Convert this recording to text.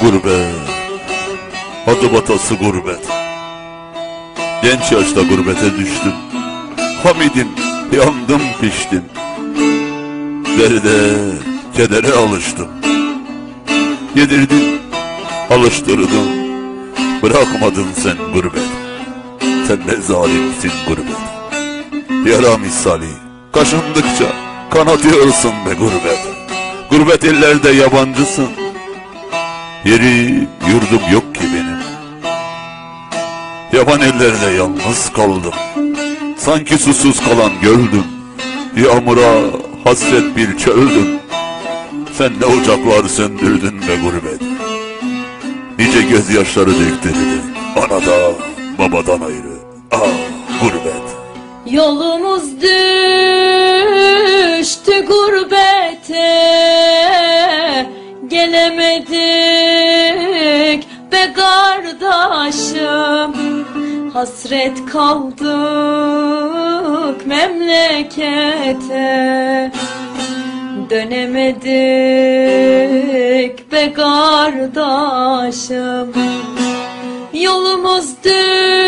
Gurbet. Adı batası gurbet. Genç yaşta gurbete düştüm. Hamidim, yandım piştim. Derde, kedere alıştım. Yedirdin, alıştırdın. Bırakmadın sen gurbet. Sen ne zalimsin gurbet. Yara misali, kaşındıkça kanatıyorsun be gurbet. Gurbet ellerde yabancısın. Yeri yurdum yok ki benim. Yaban ellerde yalnız kaldım. Sanki susuz kalan göldüm. Yağmura hasret bir çöldüm. Sen ne ocaklar söndürdün be gurbet. Nice gözyaşları döktürdü. Anadan babadan ayrı. Ah gurbet. Yolumuz düştü Gelemedik be kardeşim. Hasret kaldık memlekete. Dönemedik be kardeşim. Yolumuz düştü